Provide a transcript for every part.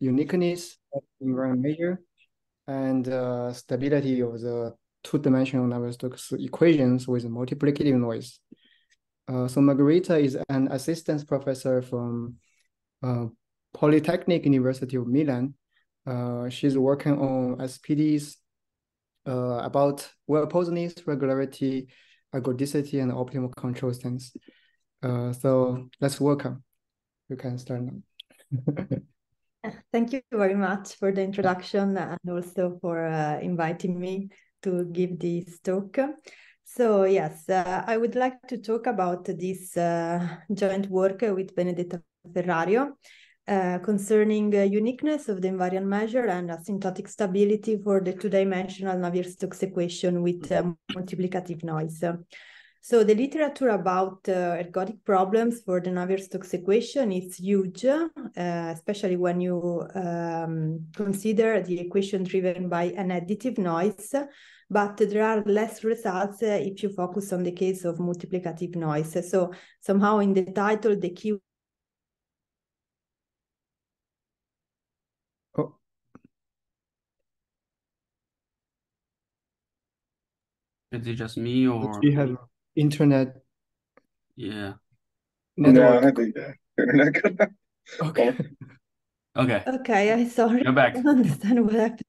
uniqueness of the invariant measure and uh, stability of the two-dimensional Navier-Stokes equations with multiplicative noise. Uh, so Margherita is an assistant professor from uh, Polytechnic University of Milan. Uh, she's working on SPDEs uh, about well-posedness, regularity, ergodicity, and optimal control stance. Uh, so let's welcome. You can start now. Thank you very much for the introduction and also for uh, inviting me to give this talk. So yes, uh, I would like to talk about this uh, joint work with Benedetta Ferrario uh, concerning uh, uniqueness of the invariant measure and asymptotic stability for the two-dimensional Navier-Stokes equation with uh, multiplicative noise. So the literature about uh, ergodic problems for the Navier-Stokes equation is huge, uh, especially when you um, consider the equation driven by an additive noise, but there are less results uh, if you focus on the case of multiplicative noise. So somehow in the title, the key oh. Is it just me or? Do you have internet Yeah. network. No, I think that internet cut Okay. Okay. Okay, I sorry. You're back. I don't understand what happened.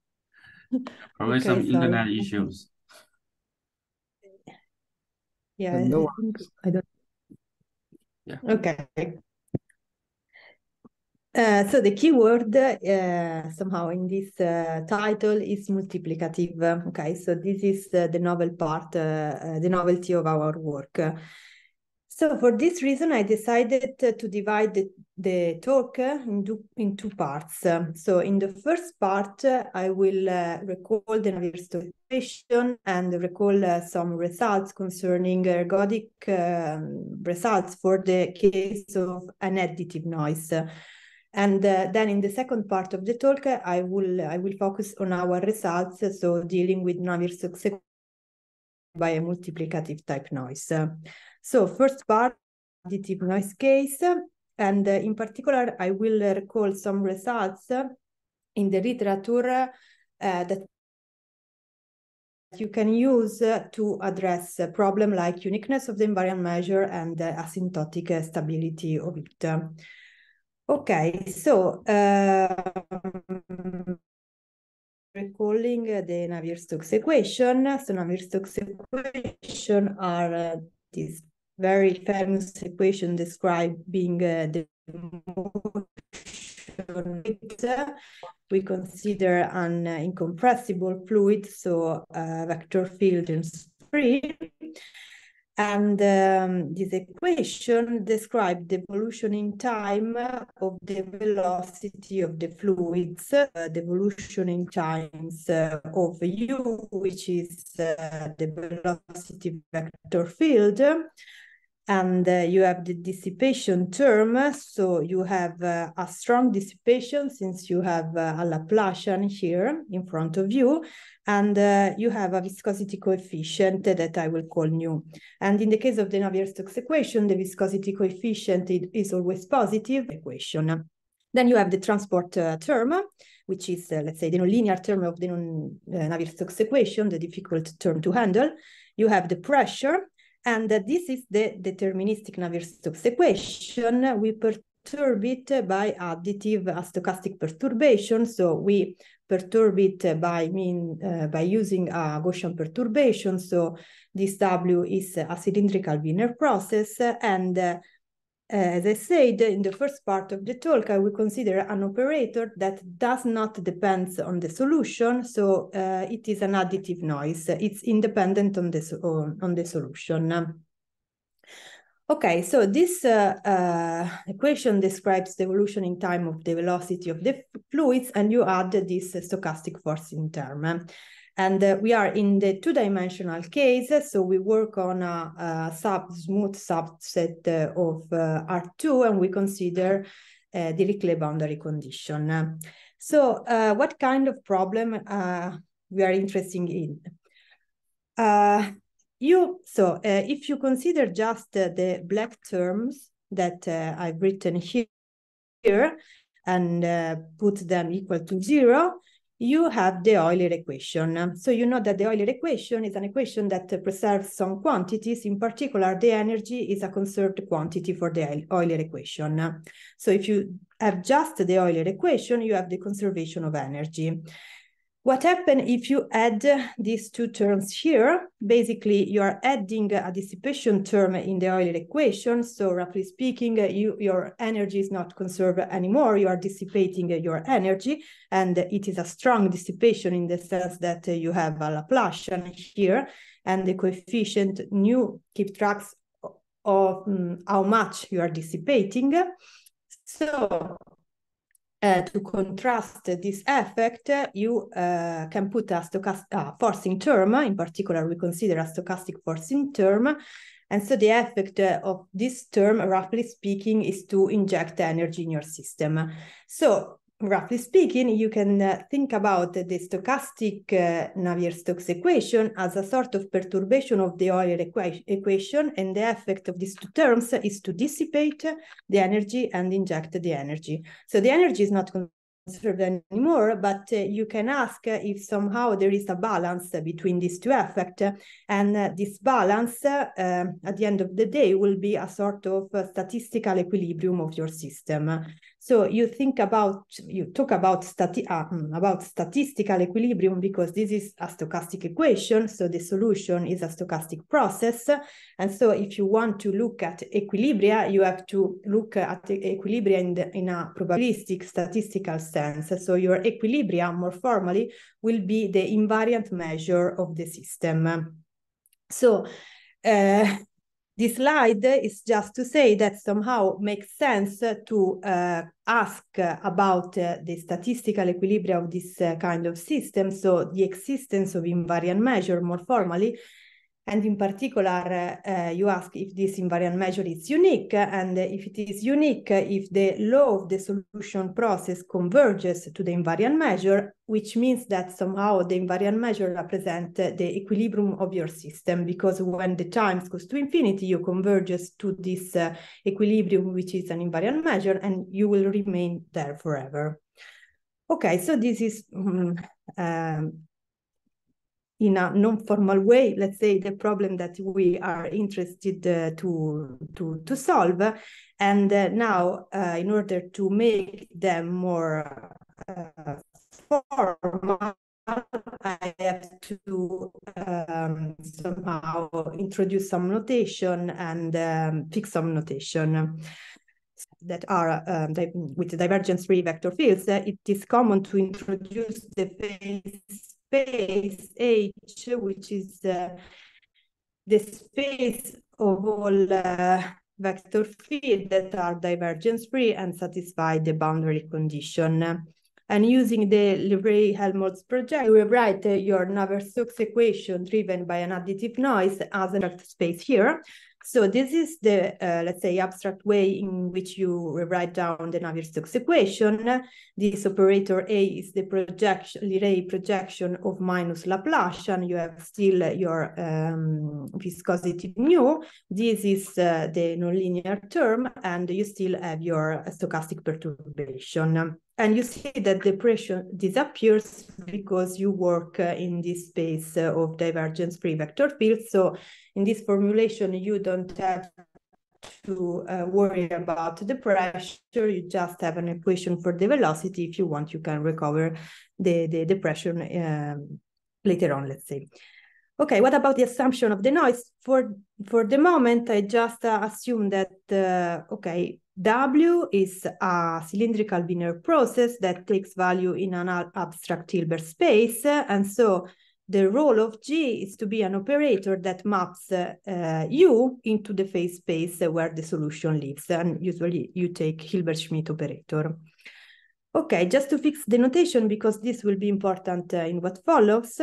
Probably Okay, some sorry. internet issues. Yeah, No I think I don't. Yeah. Okay. Uh, so the keyword uh, somehow in this uh, title is multiplicative. Okay, so this is uh, the novel part, uh, the novelty of our work. So for this reason, I decided to divide the, the talk into, in two parts. So in the first part, I will recall the Navier-Stokes and recall some results concerning ergodic um, results for the case of an additive noise. And uh, then in the second part of the talk, uh, I will I will focus on our results, uh, so dealing with Navier-Stokes by a multiplicative type noise. Uh, so first part, additive noise case, and uh, in particular, I will recall some results in the literature uh, that you can use to address a problem like uniqueness of the invariant measure and asymptotic stability of it. Okay, so um, recalling the Navier-Stokes equation. So Navier-Stokes equation are uh, this very famous equation describing uh, the motion we consider an uh, incompressible fluid, so a vector field is free. And um, this equation describes the evolution in time of the velocity of the fluids, uh, the evolution in times uh, of u, which is uh, the velocity vector field. And uh, you have the dissipation term. So you have uh, a strong dissipation since you have uh, a Laplacian here in front of you and uh, you have a viscosity coefficient that I will call nu. And in the case of the Navier-Stokes equation, the viscosity coefficient is always positive equation. Then you have the transport uh, term, which is, uh, let's say, the nonlinear term of the non, Navier-Stokes equation, the difficult term to handle. You have the pressure, and this is the deterministic Navier-Stokes equation. We perturb it by additive stochastic perturbation. So we perturb it by mean uh, by using a Gaussian perturbation. So this W is a cylindrical Wiener process. And uh, as I said in the first part of the talk, I will consider an operator that does not depend on the solution. So uh, it is an additive noise. It's independent on the, on, on the solution. Okay, so this uh, uh, equation describes the evolution in time of the velocity of the fluids, and you add this stochastic forcing term. And uh, we are in the two-dimensional case, so we work on a, a sub smooth subset of uh, R2, and we consider uh, Dirichlet boundary condition. So uh, what kind of problem we are interested in? you so uh, if you consider just uh, the black terms that uh, I've written here, and uh, put them equal to zero, you have the Euler equation. So you know that the Euler equation is an equation that preserves some quantities. In particular, the energy is a conserved quantity for the Euler equation. So if you have just the Euler equation, you have the conservation of energy. What happens if you add these two terms here? Basically, you are adding a dissipation term in the Euler equation. So roughly speaking, you, your energy is not conserved anymore. You are dissipating your energy, and it is a strong dissipation in the sense that you have a Laplacian here, and the coefficient nu keep tracks of um, how much you are dissipating. So uh, to contrast this effect, you uh, can put a stochastic uh, forcing term. In particular, we consider a stochastic forcing term. And so the effect of this term, roughly speaking, is to inject energy in your system. So roughly speaking, you can uh, think about the stochastic uh, Navier-Stokes equation as a sort of perturbation of the Euler equa equation, and the effect of these two terms is to dissipate the energy and inject the energy. So the energy is not conserved anymore, but uh, you can ask if somehow there is a balance between these two effects, and uh, this balance uh, at the end of the day will be a sort of statistical equilibrium of your system. So you think about, you talk about, stati uh, about statistical equilibrium because this is a stochastic equation. So the solution is a stochastic process. And so if you want to look at equilibria, you have to look at equilibria in, the, in a probabilistic statistical sense. So your equilibria, more formally, will be the invariant measure of the system. So uh, this slide is just to say that somehow makes sense to uh, ask about uh, the statistical equilibrium of this uh, kind of system, so the existence of invariant measure more formally, and in particular, uh, you ask if this invariant measure is unique, and if it is unique, if the law of the solution process converges to the invariant measure, which means that somehow the invariant measure represents the equilibrium of your system, because when the times goes to infinity, you converges to this uh, equilibrium, which is an invariant measure, and you will remain there forever. Okay, so this is um, um, in a non-formal way, let's say, the problem that we are interested uh, to, to, to solve. And uh, now, uh, in order to make them more uh, formal, I have to um, somehow introduce some notation and um, fix some notation that are um, with divergence-free vector fields. it is common to introduce the phase space H, which is uh, the space of all uh, vector fields that are divergence free and satisfy the boundary condition. And using the Leray-Helmholtz project, we write your Navier-Stokes equation driven by an additive noise as an a space here. So this is the, uh, let's say, abstract way in which you write down the Navier-Stokes equation. This operator A is the projection, Leray projection of minus Laplace, and You have still your um, viscosity nu. This is uh, the nonlinear term, and you still have your stochastic perturbation. And you see that the pressure disappears because you work uh, in this space uh, of divergence-free vector fields. So in this formulation, you don't have to uh, worry about the pressure. You just have an equation for the velocity. If you want, you can recover the, the, pressure um, later on, let's say. Okay, what about the assumption of the noise? For, for the moment, I just uh, assume that, uh, okay, W is a cylindrical Wiener process that takes value in an abstract Hilbert space. And so the role of G is to be an operator that maps uh, U into the phase space where the solution lives. And usually you take Hilbert-Schmidt operator. Okay, just to fix the notation, because this will be important uh, in what follows,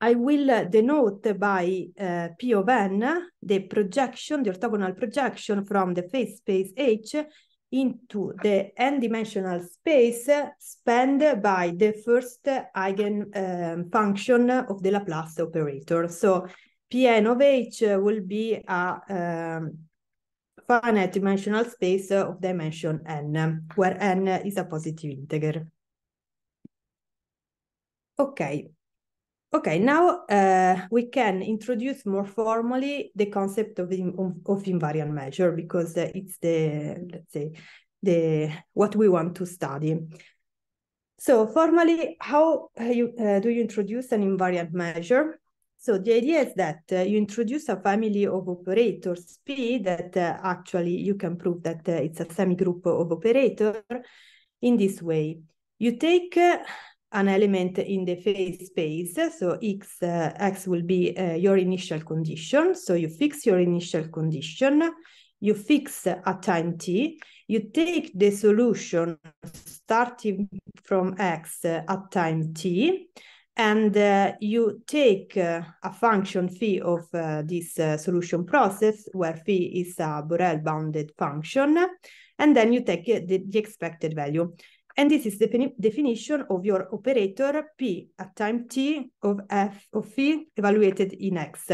I will denote by uh, P of n the projection, the orthogonal projection from the phase space H into the n-dimensional space spanned by the first eigenfunction um, of the Laplace operator. So Pn of h will be a um, finite dimensional space of dimension n, where n is a positive integer. Okay. Okay, now uh, we can introduce more formally the concept of, of invariant measure because uh, it's the, let's say, the what we want to study. So formally, how uh, you, uh, do you introduce an invariant measure? So the idea is that uh, you introduce a family of operators P that uh, actually you can prove that uh, it's a semigroup of operator in this way. You take an element in the phase space, so x, uh, x will be uh, your initial condition. So you fix your initial condition, you fix a time t, you take the solution starting from x at time t, and uh, you take uh, a function phi of uh, this uh, solution process where phi is a Borel bounded function. And then you take uh, the, the expected value and this is the defini definition of your operator p at time t of f of phi evaluated in x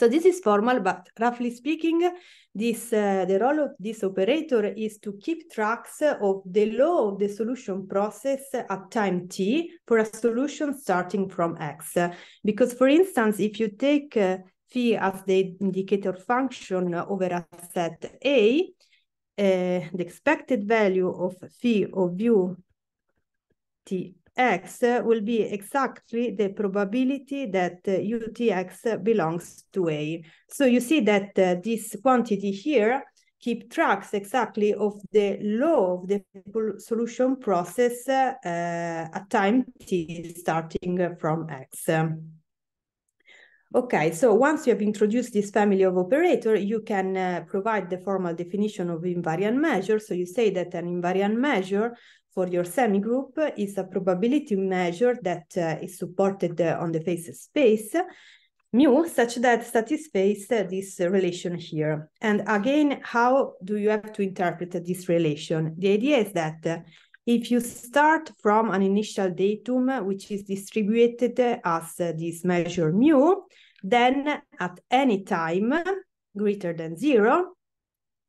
so this is formal, but roughly speaking, this uh, the role of this operator is to keep tracks of the law of the solution process at time t for a solution starting from x. Because for instance, if you take uh, phi as the indicator function over a set A, the expected value of phi of u t x will be exactly the probability that uh, utx belongs to A. So you see that uh, this quantity here keep tracks exactly of the law of the solution process uh, at time t starting from x. Okay, so once you have introduced this family of operator, you can uh, provide the formal definition of invariant measure. So you say that an invariant measure for your semigroup is a probability measure that uh, is supported uh, on the phase space mu such that satisfies uh, this relation here. And again, how do you have to interpret this relation? The idea is that uh, if you start from an initial datum, which is distributed as this measure mu, then at any time greater than zero,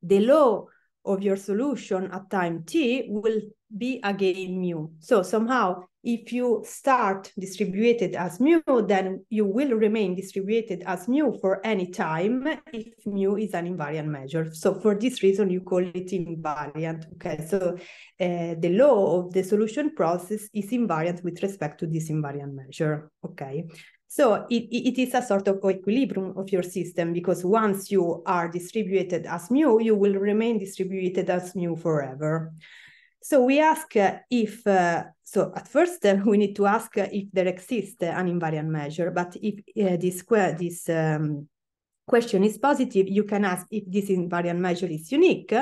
the law of your solution at time t will be again mu. So somehow, if you start distributed as mu, then you will remain distributed as mu for any time if mu is an invariant measure. So for this reason, you call it invariant. Okay, so uh, the law of the solution process is invariant with respect to this invariant measure. Okay, so it, it is a sort of equilibrium of your system because once you are distributed as mu, you will remain distributed as mu forever. So we ask uh, if, uh, so at first uh, we need to ask uh, if there exists an invariant measure, but if uh, this, this um, question is positive, you can ask if this invariant measure is unique.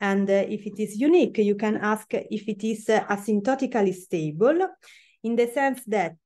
And uh, if it is unique, you can ask if it is asymptotically stable in the sense that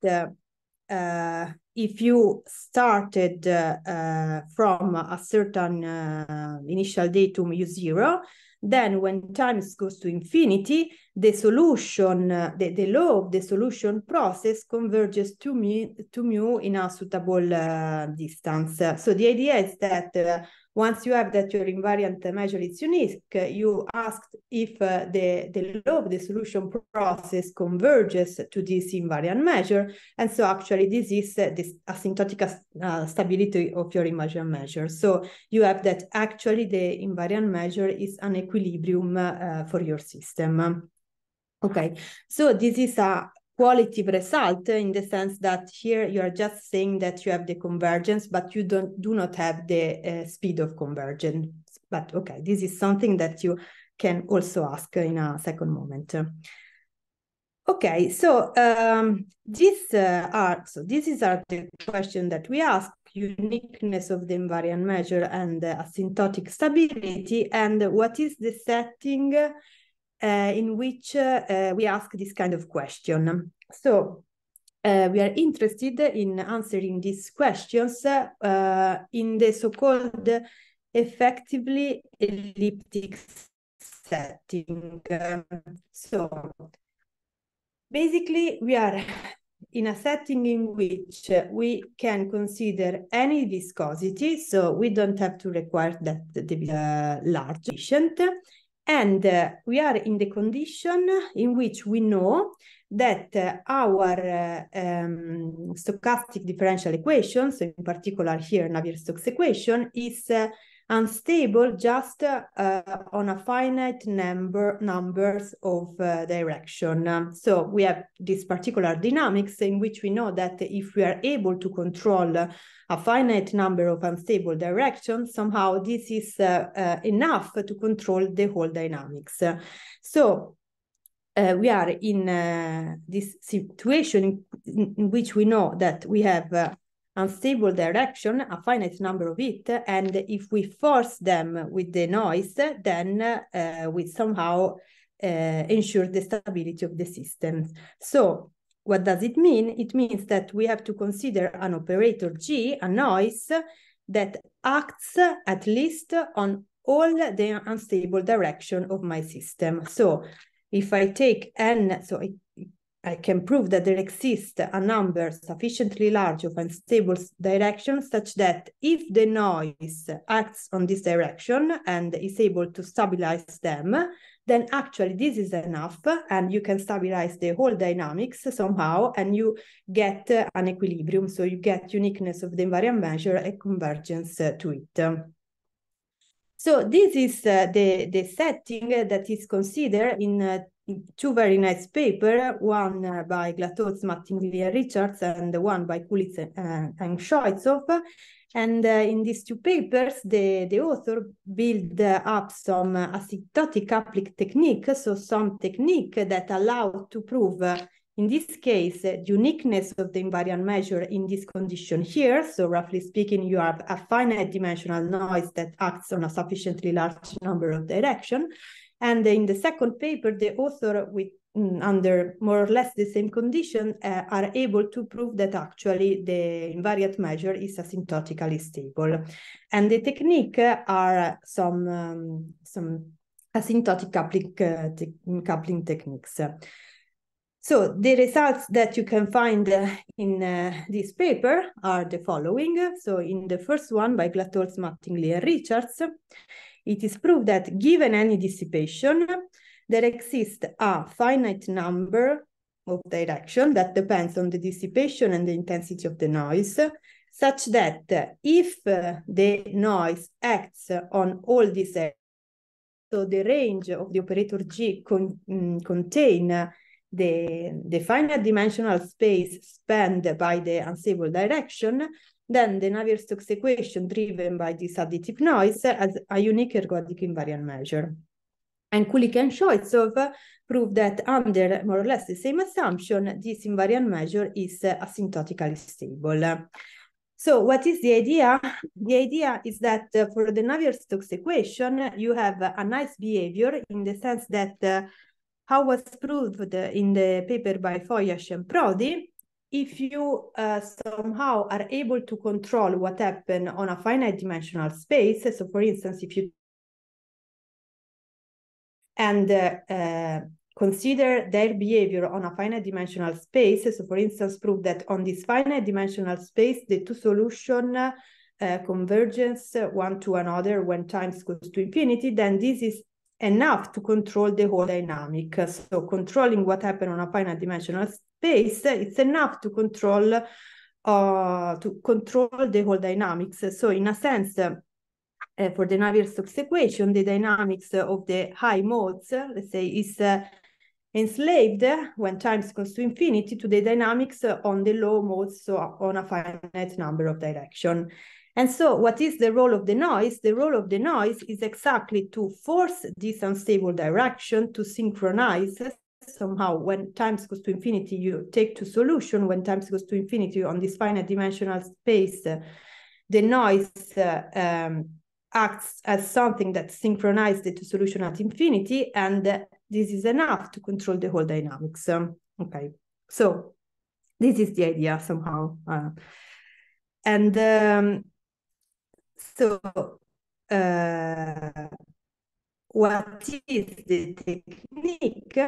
uh, if you started uh, uh, from a certain uh, initial datum u0, then when time goes to infinity, the solution, uh, the, the law of the solution process converges to mu, to mu in a suitable uh, distance. So the idea is that once you have that your invariant measure is unique, you asked if uh, the, the law of the solution process converges to this invariant measure. And so actually this is uh, this asymptotic uh, stability of your invariant measure. So you have that actually the invariant measure is an equilibrium uh, for your system. Okay, so this is a qualitative result in the sense that here you are just saying that you have the convergence, but you don't do not have the uh, speed of convergence. But okay, this is something that you can also ask in a second moment. Okay, so um, these uh, are so this is are the question that we ask: uniqueness of the invariant measure and uh, asymptotic stability, and what is the setting uh, in which uh, we ask this kind of question. So uh, we are interested in answering these questions uh, in the so-called effectively elliptic setting. So basically we are in a setting in which we can consider any viscosity, so we don't have to require that the uh, large patient, and uh, we are in the condition in which we know that uh, our uh, um, stochastic differential equation, so in particular here Navier-Stokes equation, is uh, unstable just uh, on a finite number numbers of uh, direction. So we have this particular dynamics in which we know that if we are able to control a finite number of unstable directions, somehow this is uh, uh enough to control the whole dynamics. so uh, we are in uh, this situation in, in, which we know that we have unstable direction, a finite number of it, and if we force them with the noise, then uh, we somehow uh, ensure the stability of the system. So what does it mean? It means that we have to consider an operator G, a noise, that acts at least on all the unstable direction of my system. So if I take n, so I can prove that there exists a number sufficiently large of unstable directions such that if the noise acts on this direction and is able to stabilize them, then actually this is enough and you can stabilize the whole dynamics somehow and you get an equilibrium. So you get uniqueness of the invariant measure and convergence to it. So this is uh, the, the setting that is considered in uh, two very nice papers, one uh, by Mattingly, and Richards, and the one by Kulik uh, and Scheutzow. And uh, in these two papers, the, the author build up some asymptotic coupling technique, so some technique that allow to prove, uh, in this case, the uniqueness of the invariant measure in this condition here. So roughly speaking, you have a finite dimensional noise that acts on a sufficiently large number of direction. And in the second paper, the author with mm, under more or less the same condition uh, are able to prove that actually the invariant measure is asymptotically stable. And the technique are some, um, some asymptotic coupling, uh, te coupling techniques. So the results that you can find uh, in uh, this paper are the following. So in the first one by Glatt-Holtz, Mattingly, and Richards, it is proved that given any dissipation, there exists a finite number of direction that depends on the dissipation and the intensity of the noise, such that if the noise acts on all these so the range of the operator G con mm, contain the, the finite dimensional space spanned by the unstable direction, then the Navier-Stokes equation driven by this additive noise has a unique ergodic invariant measure. And Kulik and Scheutzow prove that under more or less the same assumption, this invariant measure is asymptotically stable. So what is the idea? The idea is that uh, for the Navier-Stokes equation, you have a nice behavior in the sense that uh, how was proved in the paper by Foias and Prodi, if you uh, somehow are able to control what happened on a finite dimensional space, so for instance, if you and uh, uh, consider their behavior on a finite dimensional space, so for instance, prove that on this finite dimensional space, the two solution uh, convergence one to another when times goes to infinity, then this is enough to control the whole dynamic. So controlling what happened on a finite dimensional space, it's enough to control uh, to control the whole dynamics. So in a sense, uh, for the Navier-Stokes equation, the dynamics of the high modes, let's say, is uh, enslaved when times goes to infinity to the dynamics on the low modes, so on a finite number of direction. And so what is the role of the noise? The role of the noise is exactly to force this unstable direction to synchronize somehow when times goes to infinity, you take to solution. When times goes to infinity on this finite dimensional space, the noise uh, um, acts as something that synchronizes the two solution at infinity. And uh, this is enough to control the whole dynamics. Um, okay, so this is the idea somehow. Uh, and um, so, uh, what is the technique?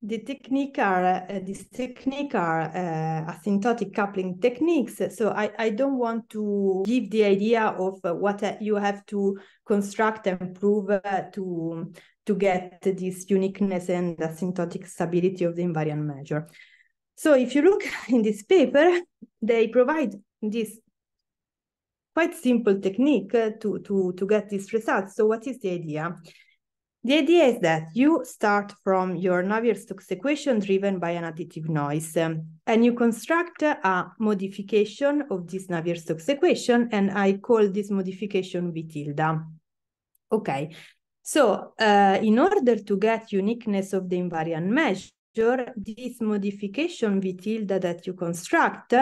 The technique are uh, this technique are uh, asymptotic coupling techniques. So I, I don't want to give the idea of uh, what uh, you have to construct and prove uh, to to get this uniqueness and asymptotic stability of the invariant measure. So if you look in this paper, they provide this quite simple technique to, to, to get these results. So what is the idea? The idea is that you start from your Navier-Stokes equation driven by an additive noise, um, and you construct a modification of this Navier-Stokes equation, and I call this modification V tilde. Okay, so uh, in order to get uniqueness of the invariant measure, this modification V tilde that you construct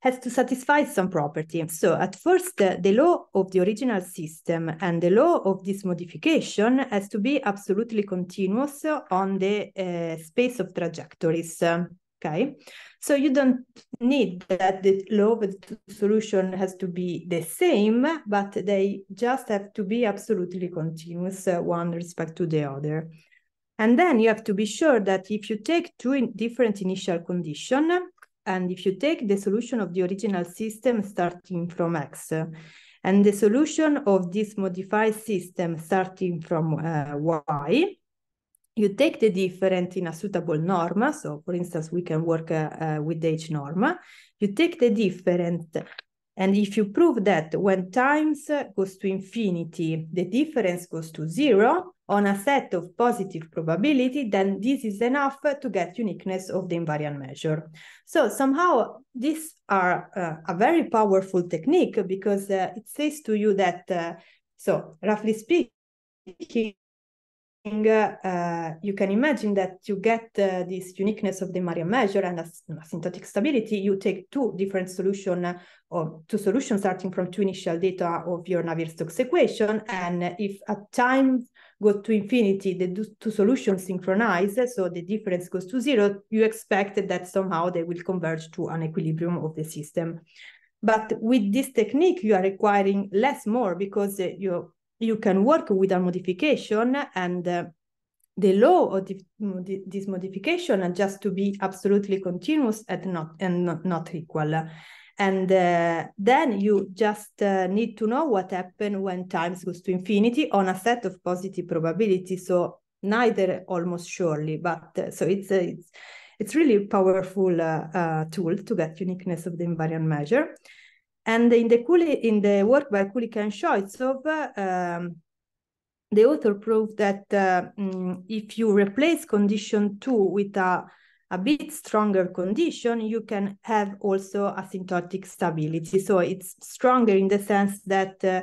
has to satisfy some property. So at first, uh, the law of the original system and the law of this modification has to be absolutely continuous on the uh, space of trajectories. Okay, so you don't need that the law of the solution has to be the same, but they just have to be absolutely continuous, uh, one respect to the other. And then you have to be sure that if you take two in different initial conditions, and if you take the solution of the original system starting from X and the solution of this modified system starting from uh, Y, you take the difference in a suitable norm. So for instance, we can work uh, uh, with the H norm. You take the difference and if you prove that when times goes to infinity, the difference goes to zero on a set of positive probability, then this is enough to get uniqueness of the invariant measure. So somehow these are uh, a very powerful technique because uh, it says to you that, uh, so roughly speaking, uh, you can imagine that you get uh, this uniqueness of the Maria measure and asymptotic stability, you take two different solutions or two solutions starting from two initial data of your Navier-Stokes equation. And if at time go to infinity, the two solutions synchronize, so the difference goes to zero, you expect that somehow they will converge to an equilibrium of the system. But with this technique, you are requiring less more because uh, you you can work with a modification and uh, the law of this modification and just to be absolutely continuous and not and not equal and uh, then you just uh, need to know what happens when times goes to infinity on a set of positive probability so neither almost surely but uh, so it's a, it's it's really powerful uh, uh, tool to get uniqueness of the invariant measure. And in the, Kuli, in the work by Kulik and Scheutzow, um, the author proved that uh, mm, if you replace condition two with a, a bit stronger condition, you can have also asymptotic stability. So it's stronger in the sense that uh,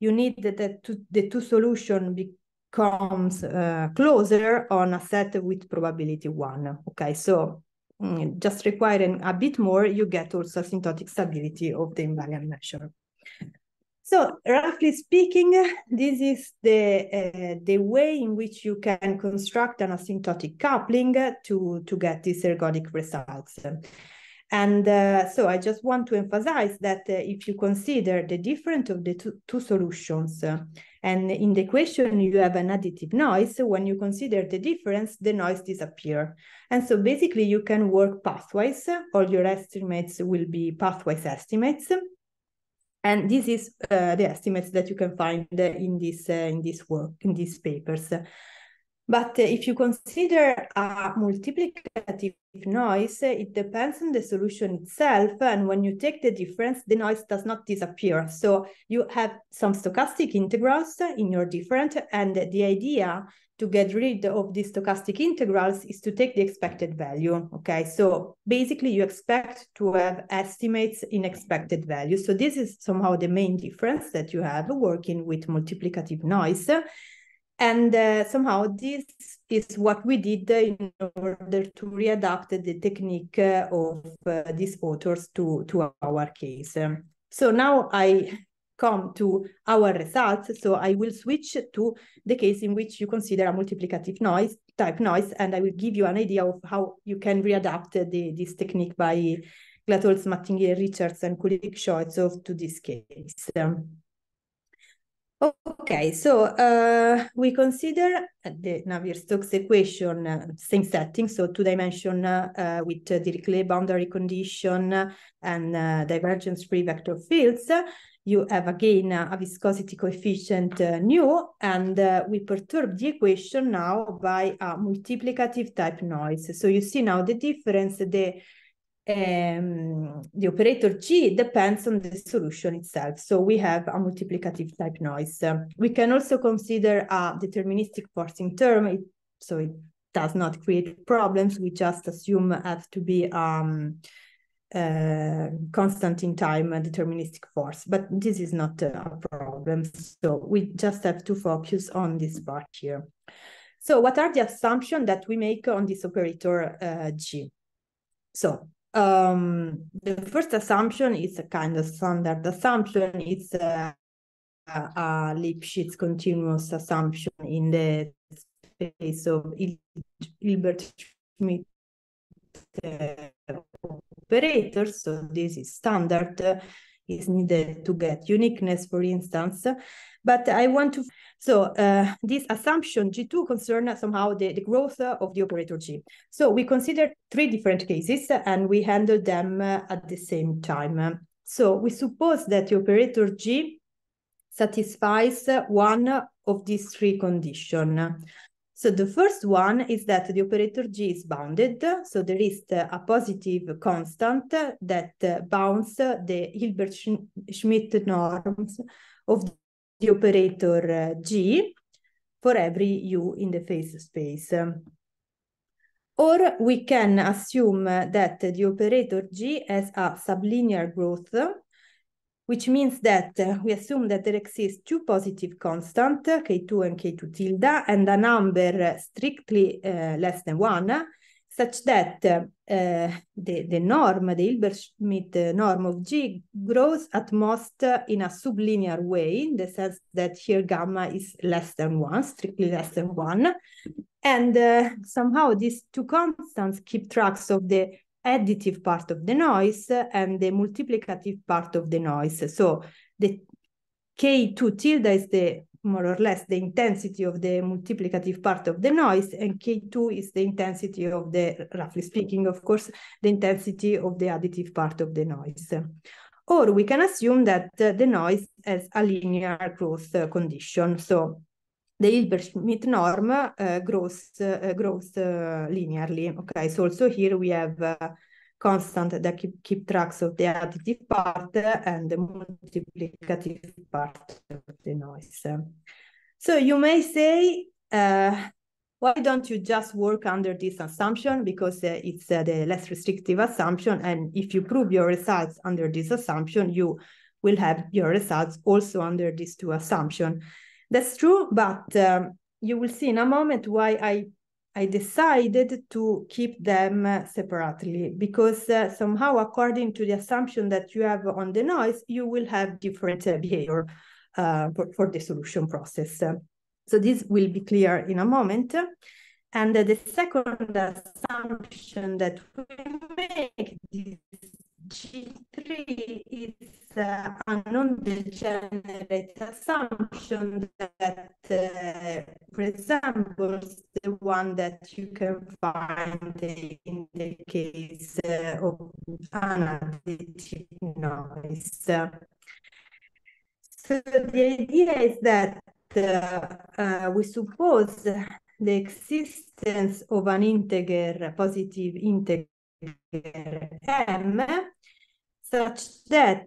you need that the two, the two solution becomes uh, closer on a set with probability one. Okay, so Mm, just requiring a bit more, you get also asymptotic stability of the invariant measure. So roughly speaking, this is the, uh, the way in which you can construct an asymptotic coupling to, to get these ergodic results. And uh, so I just want to emphasize that uh, if you consider the difference of the two, two solutions, uh, and in the equation you have an additive noise, when you consider the difference, the noise disappear. And so basically you can work pathwise, all your estimates will be pathwise estimates. And this is uh, the estimates that you can find in this, uh, in this work, in these papers. But uh, if you consider a multiplicative noise, it depends on the solution itself. And when you take the difference, the noise does not disappear. So you have some stochastic integrals in your different. And the idea to get rid of these stochastic integrals is to take the expected value. Okay, so basically you expect to have estimates in expected value. So this is somehow the main difference that you have working with multiplicative noise. And uh, somehow this is what we did in order to readapt the technique uh, of uh, these authors to, to our case. So now I come to our results. So I will switch to the case in which you consider a multiplicative noise type noise, and I will give you an idea of how you can readapt the, this technique by Glatt-Holtz, Mattingly, Richards, and Kulik Scheutzow to this case. Okay, so uh, we consider the Navier-Stokes equation uh, same setting, so two dimension uh, with uh, Dirichlet boundary condition and uh, divergence-free vector fields. You have again a viscosity coefficient uh, nu, and we perturb the equation now by a multiplicative type noise. So you see now the difference, the um, the operator G depends on the solution itself. So we have a multiplicative type noise. Um, we can also consider a deterministic forcing term, it, so it does not create problems. We just assume have to be um, uh, constant in time deterministic force, but this is not a problem. So we just have to focus on this part here. So what are the assumptions that we make on this operator uh, G? So um, the first assumption is a kind of standard assumption. It's a, a, a Lipschitz continuous assumption in the space of Hilbert Schmidt uh, operators. So this is standard. Uh, is needed to get uniqueness, for instance. But I want to, so uh, this assumption G2 concern somehow the, the growth of the operator G. So we consider three different cases and we handle them uh, at the same time. So we suppose that the operator G satisfies one of these three conditions. So the first one is that the operator G is bounded. So there is a positive constant that uh, bounds the Hilbert-Schmidt norms of the operator uh, G for every U in the phase space. Or we can assume that the operator G has a sublinear growth which means that uh, we assume that there exist two positive constants, K2 and K2 tilde, and a number strictly uh, less than one, such that uh, the, the norm, the Hilbert-Schmidt norm of G grows at most in a sublinear way, in the sense that here gamma is less than one, strictly less than one. And uh, somehow these two constants keep tracks of the additive part of the noise and the multiplicative part of the noise. So the K2 tilde is the more or less the intensity of the multiplicative part of the noise, and K2 is the intensity of the, roughly speaking, of course, the intensity of the additive part of the noise. Or we can assume that uh, the noise has a linear growth uh, condition. So the Hilbert-Schmidt norm uh, grows, uh, grows uh, linearly. Okay, so also here we have constant that keep, keep tracks of the additive part and the multiplicative part of the noise. So you may say, why don't you just work under this assumption? Because it's the less restrictive assumption. And if you prove your results under this assumption, you will have your results also under these two assumptions. That's true, but um, you will see in a moment why I I decided to keep them uh, separately because uh, somehow, according to the assumption that you have on the noise, you will have different uh, behavior uh, for, for, the solution process. so this will be clear in a moment. And the second assumption that we make G3 is uh, a non-degenerate assumption that uh, resembles the one that you can find in the case uh, of analytic noise. So the idea is that uh, uh, we suppose the existence of an integer, positive integer m such that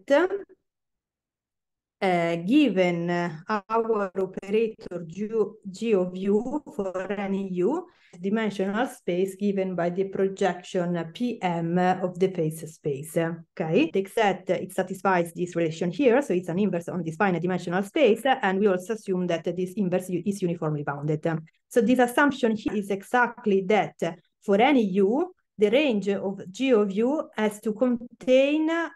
uh, given our operator G, of u for any u, dimensional space given by the projection PM of the phase space. Okay, takes that it satisfies this relation here, so it's an inverse on this finite dimensional space, and we also assume that this inverse is uniformly bounded. So this assumption here is exactly that for any u, the range of G of u has to contain a,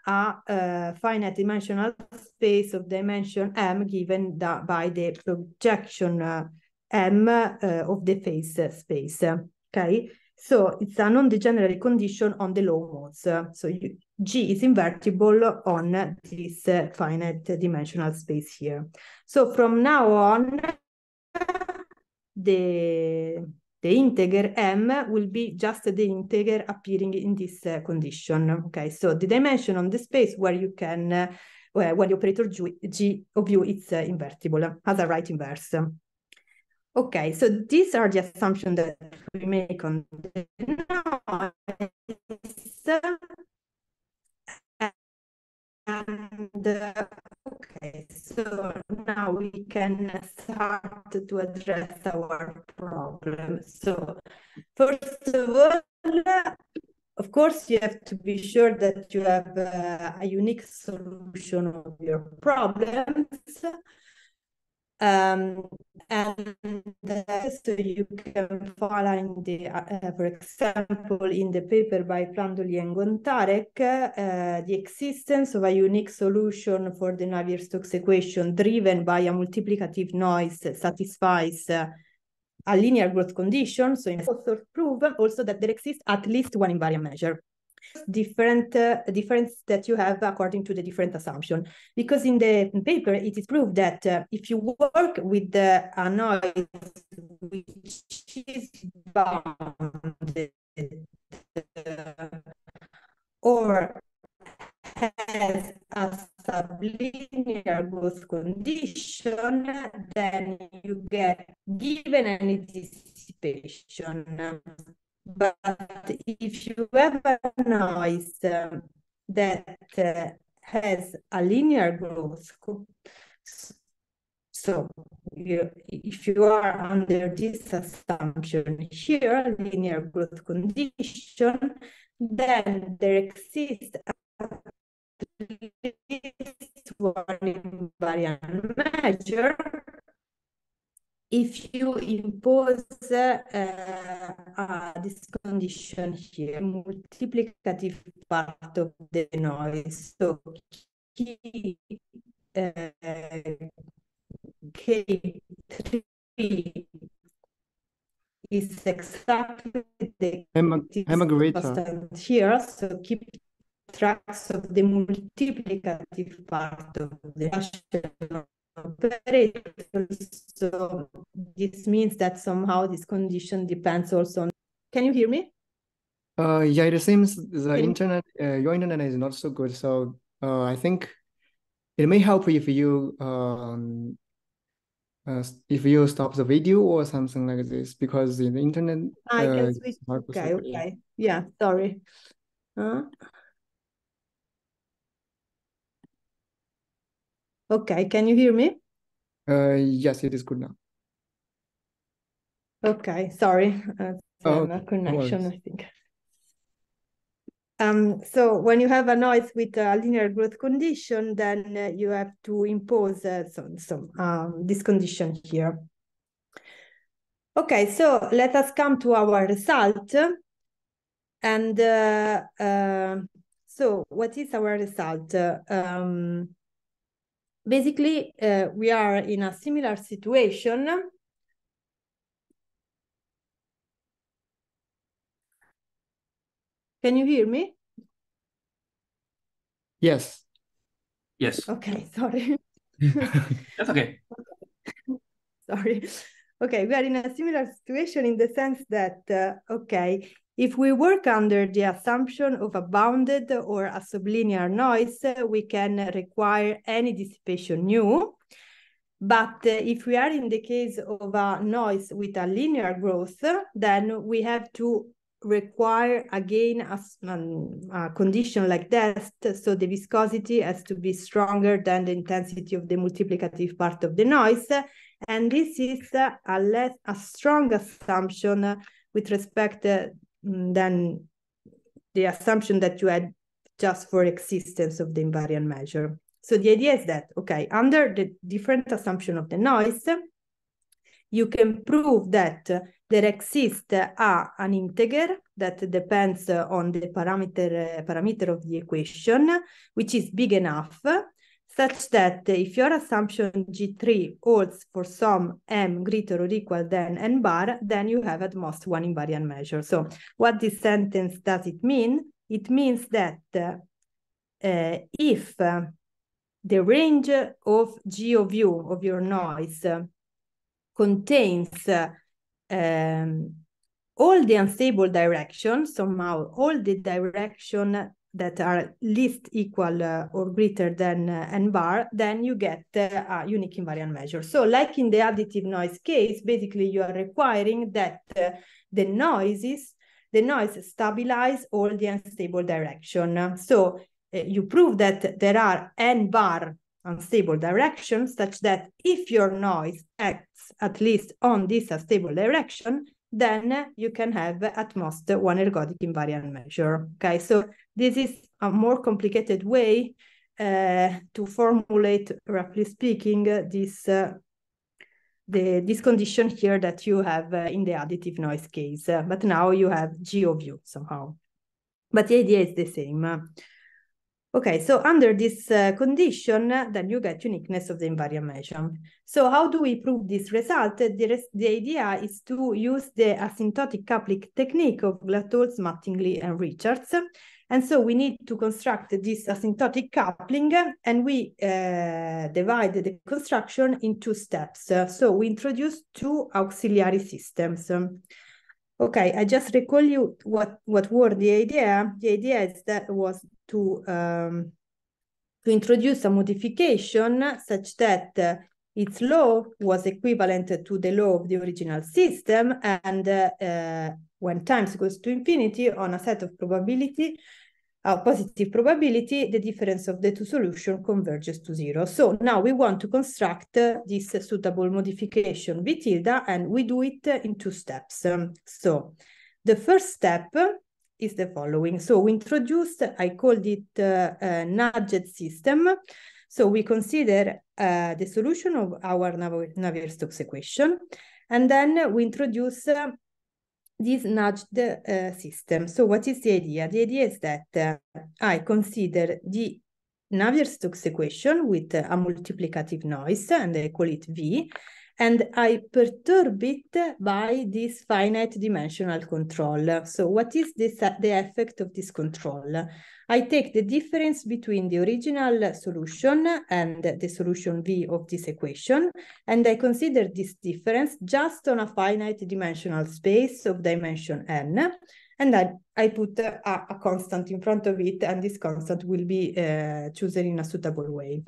a finite dimensional space of dimension m given by the projection uh, m uh, of the phase space. Okay, So it's a non-degenerate condition on the low modes. So you, G is invertible on this uh, finite dimensional space here. So from now on, the, the integer m will be just the integer appearing in this uh, condition. Okay, so the dimension on the space where you can, uh, where, the operator G, G of u is uh, invertible, has a right inverse. Okay, so these are the assumptions that we make on the noise. And uh, so now we can start to address our problem. So first of all, of course, you have to be sure that you have uh, a unique solution of your problems. Um, and so you can find the, uh, for example, in the paper by Flandoli and Gatarek, uh, the existence of a unique solution for the Navier-Stokes equation driven by a multiplicative noise satisfies uh, a linear growth condition. So in author prove also that there exists at least one invariant measure different uh, difference that you have according to the different assumption. Because in the paper, it is proved that uh, if you work with the, a noise which is bounded or has a sublinear growth condition, then you get given an anticipation but if you have a noise um, that uh, has a linear growth, so you, if you are under this assumption here, linear growth condition, then there exists at least one invariant measure if you impose uh, this condition here, multiplicative part of the noise, so key, uh, K3 is exactly the I'm a, I'm a greater. here, so keep tracks of the multiplicative part of the operators. So this means that somehow this condition depends also on. Can you hear me? Uh, yeah, it seems the Can internet, uh, your internet is not so good. So uh, I think it may help if you um, uh, if you stop the video or something like this because the internet. I can uh, switch. Okay, okay. Yeah, sorry. Uh, Okay, can you hear me? Uh, yes, it is good now. Okay, sorry. Uh, oh, a connection, I think. Um, so when you have a noise with a linear growth condition, then uh, you have to impose uh, some, some um, this condition here. Okay, so let us come to our result. And uh, uh, so what is our result? Um, basically, uh, we are in a similar situation. Can you hear me? Yes. Yes. Okay, sorry. That's okay. sorry. Okay, we are in a similar situation in the sense that, uh, okay, if we work under the assumption of a bounded or a sublinear noise, we can require any dissipation nu. But if we are in the case of a noise with a linear growth, then we have to require again a, a, condition like that. So the viscosity has to be stronger than the intensity of the multiplicative part of the noise. And this is a less a strong assumption with respect Mm, than the assumption that you had just for existence of the invariant measure. So the idea is that, okay, under the different assumption of the noise, you can prove that there exists a, an integer that depends on the parameter, uh, parameter of the equation, which is big enough such that if your assumption G3 holds for some m greater or equal than n bar, then you have at most one invariant measure. So what this sentence does it mean? It means that uh, if uh, the range of G of u of your noise uh, contains um, all the unstable directions, somehow all the direction that are least equal uh, or greater than uh, n bar, then you get uh, a unique invariant measure. So like in the additive noise case, basically you are requiring that uh, the noises, the noise stabilize all the unstable direction. So uh, you prove that there are n bar unstable directions such that if your noise acts at least on this unstable direction, then you can have at most one ergodic invariant measure. Okay, so this is a more complicated way uh, to formulate, roughly speaking, this uh, the this condition here that you have uh, in the additive noise case. but now you have G of u somehow. But the idea is the same. Okay, so under this uh, condition, then you get uniqueness of the invariant measure. So how do we prove this result? The, res the idea is to use the asymptotic coupling technique of Glatt-Holtz, Mattingly, and Richards. And so we need to construct this asymptotic coupling and we uh, divide the construction in two steps. So we introduce two auxiliary systems. Okay, I just recall you what, what were the idea. The idea is that was to, um, to introduce a modification such that uh, its law was equivalent to the law of the original system and uh, uh, when times goes to infinity on a set of probability a positive probability, the difference of the two solutions converges to zero. So now we want to construct uh, this suitable modification V tilde, and we do it in two steps. Um, so the first step is the following. So we introduced, I called it uh, a system. So we consider uh, the solution of our Navier-Stokes equation, and then we introduce uh, this nudged uh, system. So what is the idea? The idea is that uh, I consider the Navier-Stokes equation with a multiplicative noise, and I call it V, and I perturb it by this finite dimensional control. So what is this, the effect of this control? I take the difference between the original solution and the solution V of this equation, and I consider this difference just on a finite dimensional space of dimension n, and I put a, a constant in front of it, and this constant will be uh, chosen in a suitable way.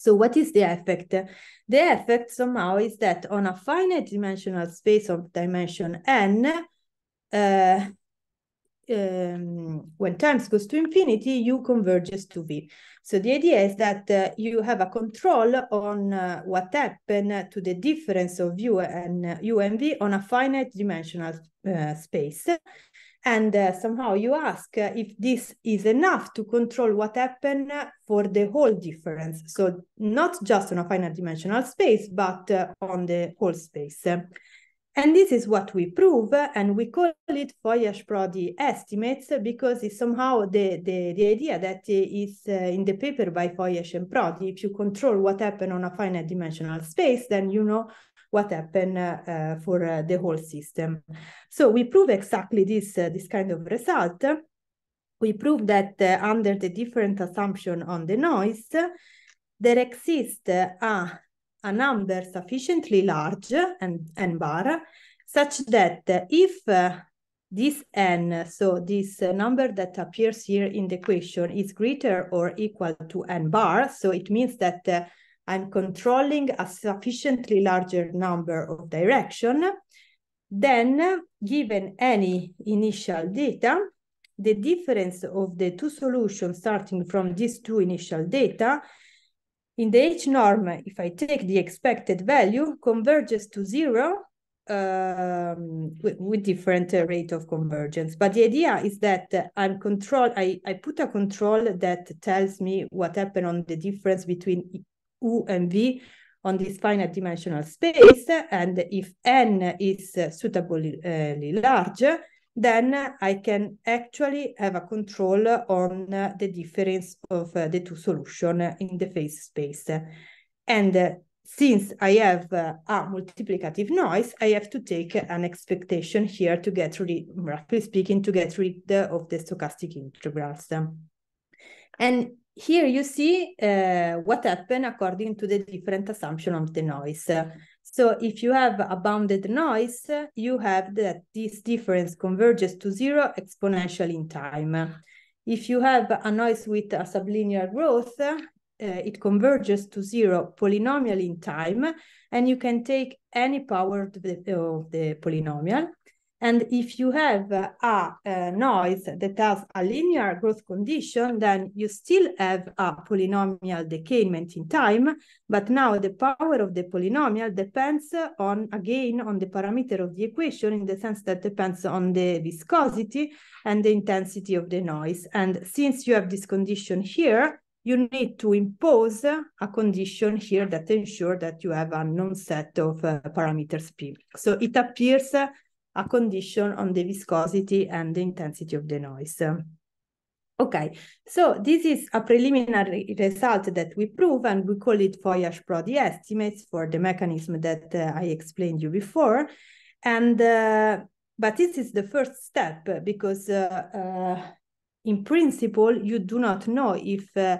So what is the effect? The effect somehow is that on a finite dimensional space of dimension n, uh, um, when times goes to infinity, u converges to v. So the idea is that uh, you have a control on uh, what happened to the difference of u and u and v on a finite dimensional uh, space. And uh, somehow you ask uh, if this is enough to control what happened for the whole difference. So not just on a finite dimensional space, but uh, on the whole space. And this is what we prove, and we call it Foias-Prodi estimates because it's somehow the, the, the idea that is uh, in the paper by Foias and Prodi. If you control what happened on a finite dimensional space, then you know what happened uh, for uh, the whole system. So we prove exactly this, uh, this kind of result. We prove that under the different assumption on the noise, there exists a, a number sufficiently large, and n bar, such that if this n, so this number that appears here in the equation is greater or equal to n bar, so it means that I'm controlling a sufficiently larger number of direction, then given any initial data, the difference of the two solutions starting from these two initial data in the H norm, if I take the expected value, converges to zero um, with, with, different uh, rate of convergence. But the idea is that I'm control. I, I put a control that tells me what happened on the difference between U and V on this finite dimensional space. And if n is suitably large, then I can actually have a control on the difference of uh, the two solutions in the phase space. And uh, since I have a multiplicative noise, I have to take an expectation here to get rid, roughly speaking, to get rid of the stochastic integrals. And here you see uh, what happened according to the different assumption of the noise. So if you have a bounded noise, you have that this difference converges to zero exponentially in time. If you have a noise with a sublinear growth, uh, it converges to zero polynomially in time, and you can take any power of the, of the polynomial. And if you have a, a, noise that has a linear growth condition, then you still have a polynomial decayment in time, but now the power of the polynomial depends on, again, on the parameter of the equation in the sense that depends on the viscosity and the intensity of the noise. And since you have this condition here, you need to impose a condition here that ensure that you have a known set of uh, parameters P. So it appears a condition on the viscosity and the intensity of the noise. Okay, so this is a preliminary result that we prove and we call it Foias-Prodi estimates for the mechanism that uh, I explained you before. And, uh, but this is the first step because uh, uh in principle, you do not know if uh,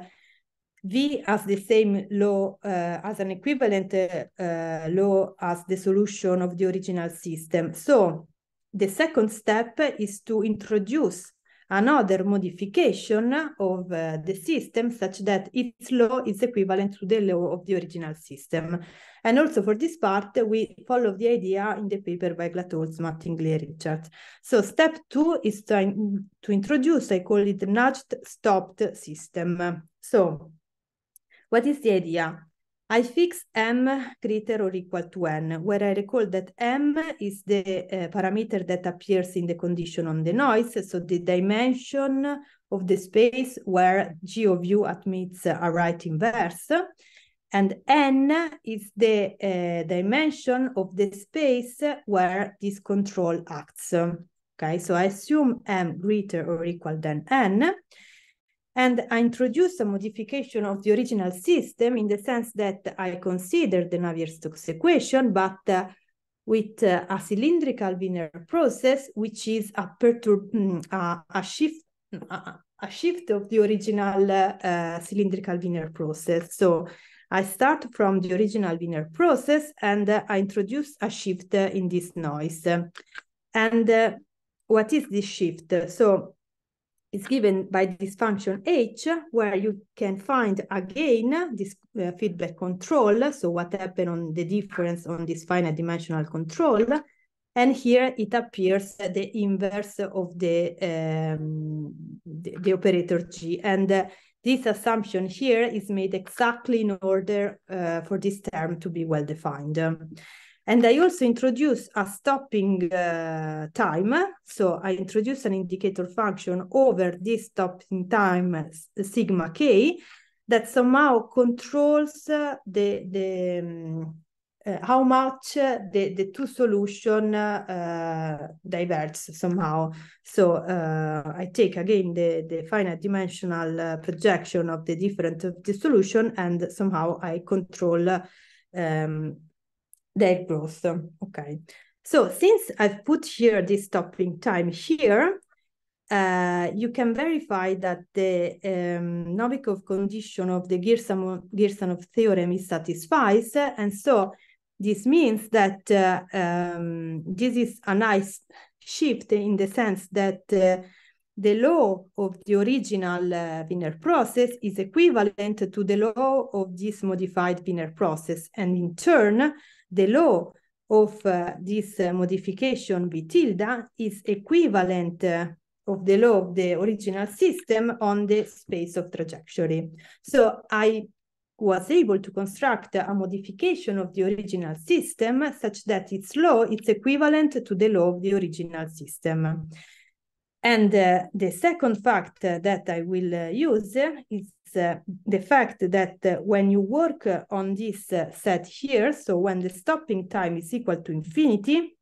V has the same law uh, as an equivalent uh, law as the solution of the original system. So the second step is to introduce another modification of uh, the system such that its law is equivalent to the law of the original system. And also for this part, we follow the idea in the paper by Glatt-Holtz, Mattingly, Richards. So step two is to, to introduce, I call it nudged stopped system. So what is the idea? I fix m greater or equal to n, where I recall that m is the uh, parameter that appears in the condition on the noise, so the dimension of the space where g of u admits a right inverse. And n is the uh, dimension of the space where this control acts. Okay, so I assume m greater or equal than n. And I introduced a modification of the original system in the sense that I consider the Navier-Stokes equation, but uh, with uh, a cylindrical Wiener process, which is a, perturb mm, a, shift a, shift of the original uh, cylindrical Wiener process. So I start from the original Wiener process and uh, I introduce a shift in this noise. And uh, what is this shift? So is given by this function h, where you can find again this uh, feedback control, so what happened on the difference on this finite dimensional control, and here it appears the inverse of the, um, the, the, operator g. And uh, this assumption here is made exactly in order uh, for this term to be well defined. And I also introduce a stopping uh, time. So I introduce an indicator function over this stopping time sigma k that somehow controls uh, the, the um, uh, how much the, the two solution uh, diverge somehow. So uh, I take again the, the finite dimensional uh, projection of the different of the solution and somehow I control um, their growth. Okay. So since I've put here this stopping time here, uh, you can verify that the um, Novikov condition of the Girsanov theorem is satisfied. And so this means that uh, um, this is a nice shift in the sense that uh, the law of the original uh, Wiener process is equivalent to the law of this modified Wiener process. And in turn, the law of uh, this uh, modification V tilde is equivalent uh, of the law of the original system on the space of trajectory. So I was able to construct a modification of the original system such that its law is equivalent to the law of the original system. And uh, the second fact uh, that I will uh, use is the fact that uh, when you work uh, on this set here, so when the stopping time is equal to infinity,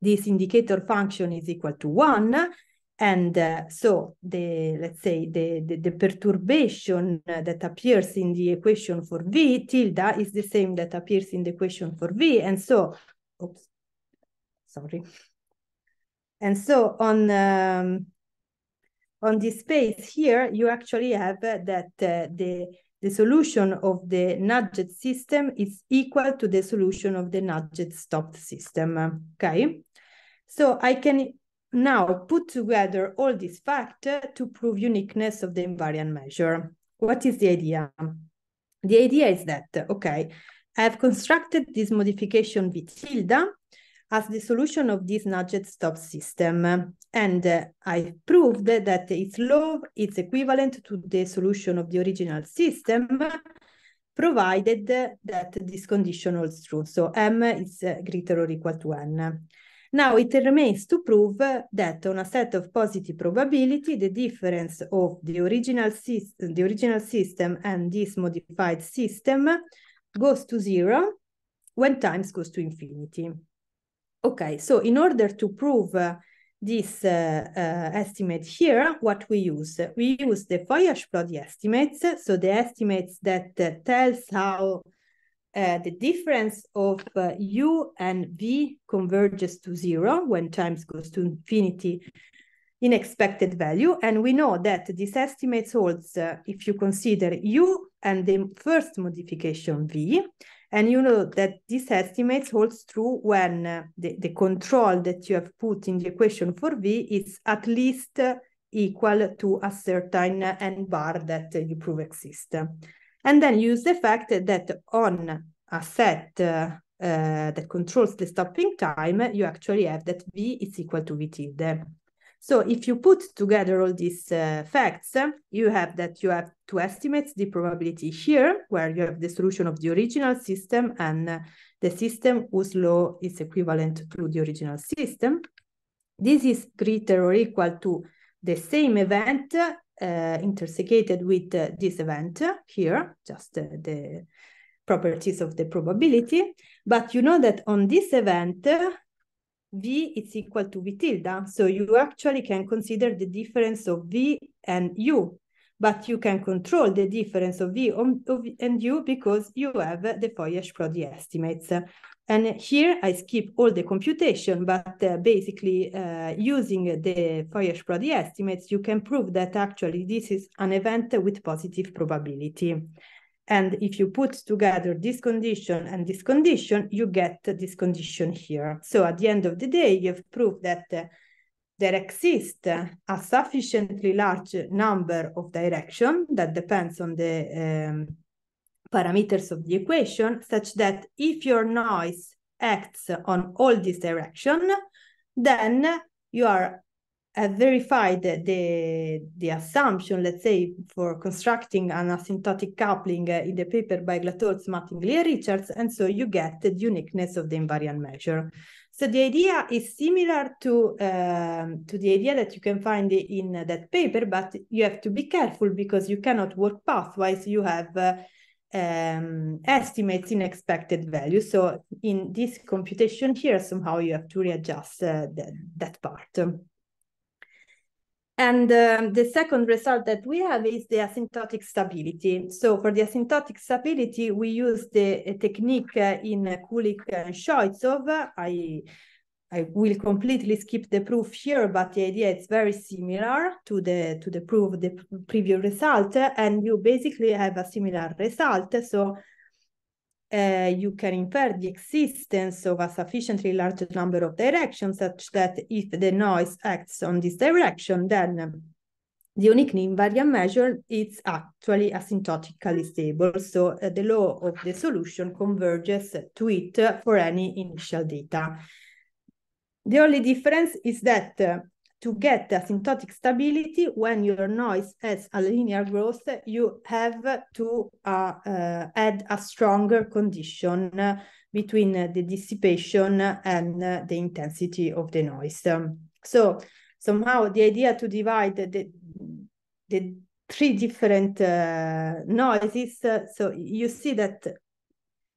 this indicator function is equal to one. And uh, so the, let's say, the, the, the, perturbation that appears in the equation for V tilde is the same that appears in the equation for V. And so, oops, sorry. And so on, um, on this space here, you actually have that uh, the, the solution of the nudged system is equal to the solution of the nudged stopped system, okay? So I can now put together all these facts to prove uniqueness of the invariant measure. What is the idea? The idea is that, okay, I have constructed this modification V tilde as the solution of this nudged stop system. And uh, I proved that its law is equivalent to the solution of the original system, provided that this condition holds true. So m is greater or equal to n. Now it remains to prove that on a set of positive probability, the difference of the original, the original system and this modified system goes to zero when times goes to infinity. Okay, so in order to prove uh, this uh, uh, estimate here, what we use? We use the Foias-Prodi estimates, so the estimates that uh, tells how uh, the difference of uh, u and v converges to zero when times goes to infinity in expected value. And we know that this estimate holds if you consider u and the first modification v. And you know that this estimate holds true when uh, the, the control that you have put in the equation for v is at least equal to a certain n bar that you prove exists and then use the fact that on a set uh, uh, that controls the stopping time, you actually have that V is equal to V tilde. So if you put together all these uh, facts, you have that you have two estimates, the probability here, where you have the solution of the original system and the system whose law is equivalent to the original system. This is greater or equal to the same event uh, intersecated with uh, this event here, just uh, the properties of the probability. But you know that on this event, V is equal to V tilde. So you actually can consider the difference of V and U, but you can control the difference of V and U because you have the Foias-Prodi estimates. And here I skip all the computation, but uh, basically uh, using the Foias-Prodi estimates, you can prove that actually this is an event with positive probability. And if you put together this condition and this condition, you get this condition here. So at the end of the day, you've proved that uh, there exists a sufficiently large number of direction that depends on the um, parameters of the equation such that if your noise acts on all these direction, then you are have verified the, the assumption, let's say, for constructing an asymptotic coupling in the paper by Glatt-Holtz, Mattingly, Richards, and so you get the uniqueness of the invariant measure. So the idea is similar to, um, to the idea that you can find in that paper, but you have to be careful because you cannot work pathwise. You have uh, um, estimates in expected value. So in this computation here, somehow you have to readjust uh, that, that part. And um, the second result that we have is the asymptotic stability. So for the asymptotic stability, we use the technique uh, in Kulik and Scheutzow. I, I will completely skip the proof here, but the idea is very similar to the, to the proof, the previous result. And you basically have a similar result. So uh, you can infer the existence of a sufficiently large number of directions such that if the noise acts on this direction, then the unique invariant measure is actually asymptotically stable. So uh, the law of the solution converges to it for any initial data. The only difference is that uh, to get asymptotic stability, when your noise has a linear growth, you have to uh, uh, add a stronger condition between the dissipation and the intensity of the noise. so somehow the idea to divide the, the three different uh, noises, so you see that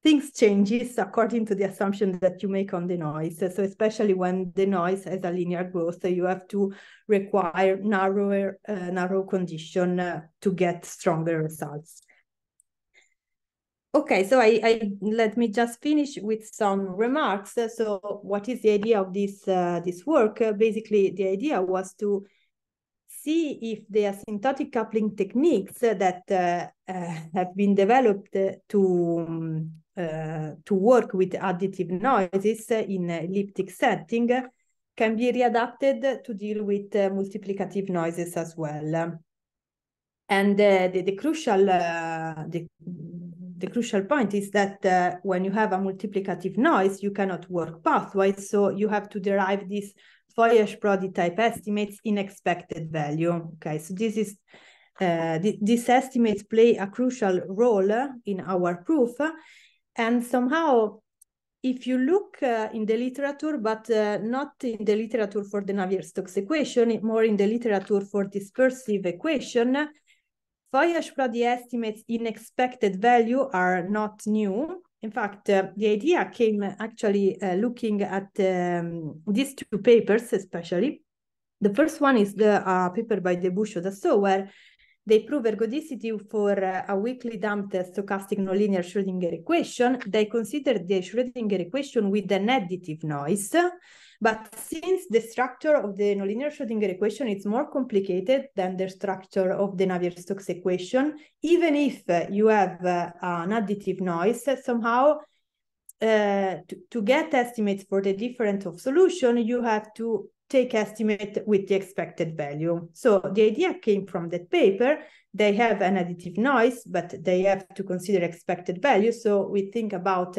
things changes according to the assumption that you make on the noise. So especially when the noise has a linear growth, so you have to require narrower, uh, narrow condition uh, to get stronger results. Okay, so I, I, let me just finish with some remarks. So, what is the idea of this uh, this work? Uh, basically, the idea was to see if the asymptotic coupling techniques that uh, uh have been developed to um, to work with additive noises in elliptic setting can be readapted to deal with multiplicative noises as well. And the, the crucial the the crucial point is that uh, when you have a multiplicative noise, you cannot work pathwise. So you have to derive these Foias-Prodi type estimates in expected value. Okay, so this is uh, th these estimates play a crucial role in our proof. And somehow, if you look uh, in the literature, but uh, not in the literature for the Navier-Stokes equation, more in the literature for dispersive equation, Foias-Prodi estimates in expected value are not new. In fact, uh, the idea came actually uh, looking at um, these two papers, especially. The first one is the uh, paper by Debussche Odasso, where they prove ergodicity for a weakly damped stochastic nonlinear Schrodinger equation. They consider the Schrodinger equation with an additive noise. But since the structure of the nonlinear Schrodinger equation is more complicated than the structure of the Navier-Stokes equation, even if you have uh, an additive noise, somehow uh, to, to get estimates for the difference of solution, you have to take estimate with the expected value. So the idea came from that paper. They have an additive noise, but they have to consider expected value. So we think about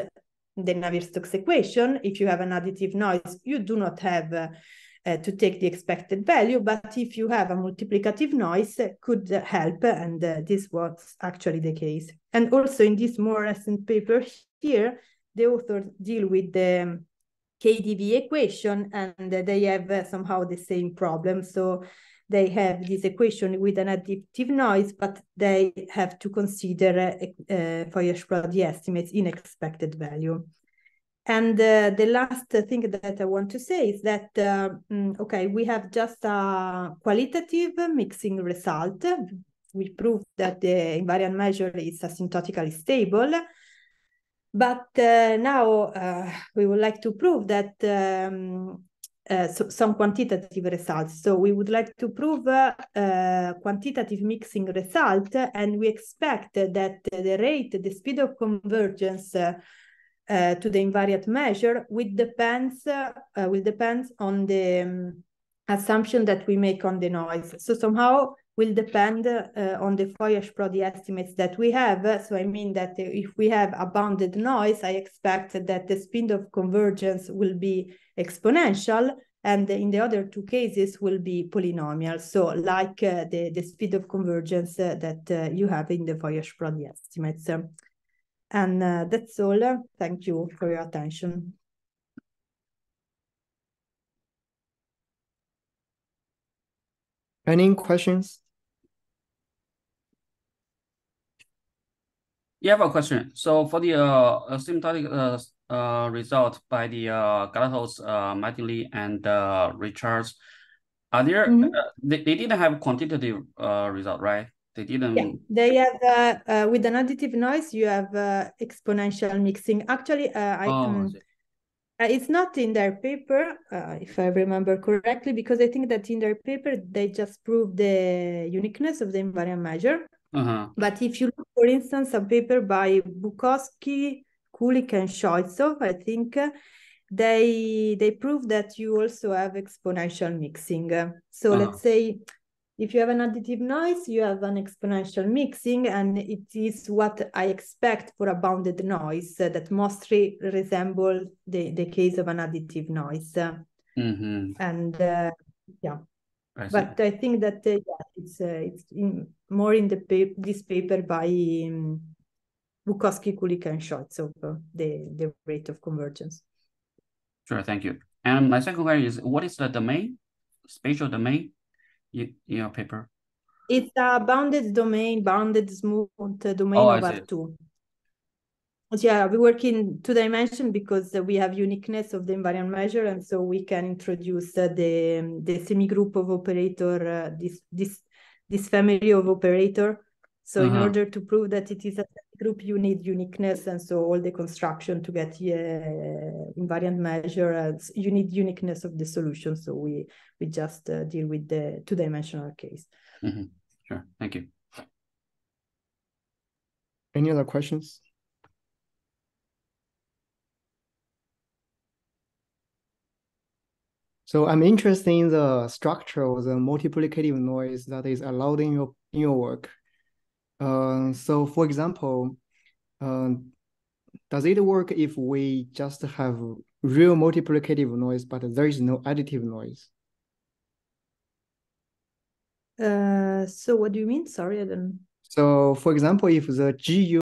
the Navier-Stokes equation. If you have an additive noise, you do not have uh, uh, to take the expected value, but if you have a multiplicative noise, could help, and uh, this was actually the case. And also in this more recent paper here, the authors deal with the KDV equation, and they have uh, somehow the same problem. So they have this equation with an additive noise, but they have to consider uh, uh, Foias-Prodi estimates in expected value. And uh, the last thing that I want to say is that, uh, mm, okay, we have just a qualitative mixing result. We proved that the invariant measure is asymptotically stable. But uh, now uh, we would like to prove that um, uh, so some quantitative results. So we would like to prove uh, uh, quantitative mixing result, and we expect that the rate, the speed of convergence uh, to the invariant measure will depends will depends on the um, assumption that we make on the noise. So somehow will depend uh, on the Foias-Prodi estimates that we have. So I mean that if we have a bounded noise, I expect that the speed of convergence will be exponential, and in the other two cases will be polynomial. So like uh, the, the speed of convergence uh, that uh, you have in the Foias-Prodi estimates. And uh, that's all. Thank you for your attention. Any questions? You have a question. So for the uh, asymptotic uh, uh, result by the uh, Glatt-Holtz, uh, Mattingly, and uh, Richards, are there? Mm -hmm. uh, they, they didn't have quantitative uh, result, right? They didn't. Yeah, they have uh, uh, with an additive noise. You have uh, exponential mixing. Actually, uh, I. Oh, um, it's not in their paper, uh, if I remember correctly, because I think that in their paper they just prove the uniqueness of the invariant measure. Uh-huh. But if you look, for instance, a paper by Butkovsky, Kulik, and Scheutzow, I think they they prove that you also have exponential mixing. So uh-huh. let's say if you have an additive noise, you have an exponential mixing, and it is what I expect for a bounded noise that mostly resemble the, the case of an additive noise. Mm-hmm. And uh, yeah, I but I think that uh, yeah, it's uh, it's in, more in the pa- this paper by um, Butkovsky, Kulik, and Scheutzow, uh, the the rate of convergence. Sure, thank you. And my second question is, what is the domain, spatial domain in your paper? It's a bounded domain, bounded smooth domain oh, over two. yeah, we work in two dimension because we have uniqueness of the invariant measure, and so we can introduce uh, the the semi group of operator uh, this this this family of operator. So uh -huh. in uh-huh. order to prove that it is a group, you need uniqueness, and so all the construction to get uh, invariant measure, you need uniqueness of the solution. So we we just uh, deal with the two dimensional case. Mm -hmm. Sure, thank you. Any other questions? So I'm interested in the structure of the multiplicative noise that is allowed in your in your work. Uh, so for example, uh, does it work if we just have real multiplicative noise, but there is no additive noise? Uh, so what do you mean? Sorry, I didn't. So for example, if the GU